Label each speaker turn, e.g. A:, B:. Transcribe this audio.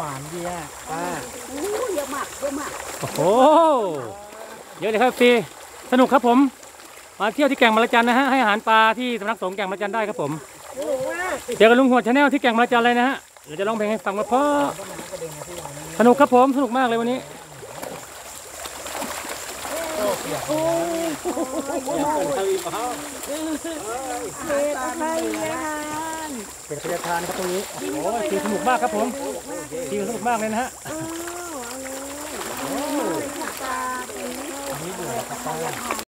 A: หวานดีอะป้า
B: โอ้เยอะมากเยอะมาก
C: โอ้โหเยอะเลยครับฟีสนุกครับผม มาเที่ยวที่แก่งมะละจันนะฮะให้อาหารปลาที่สำนักสงฆ์แก่งมะละจันได้ครับผม
B: โอ้ว่า
C: เจอกันลุงหัวชาแนลที่แก่งมะละจันเลยนะฮะเดี๋ยวจะร้องเพลงให้ฟังมาพ่อสนุกครับผมสนุกมากเลยวันนี้
B: โอ้ยเป็นอะไรเนี่ย
C: เป็นพยาทานนะครับตรงนี้โอ้โหทีสนุกมากครับผม ทีสนุกมากเลยนะฮะ
B: ออเอาเลยเอาเลยปลาเป็น
A: อันนี้เบื่อกับป้า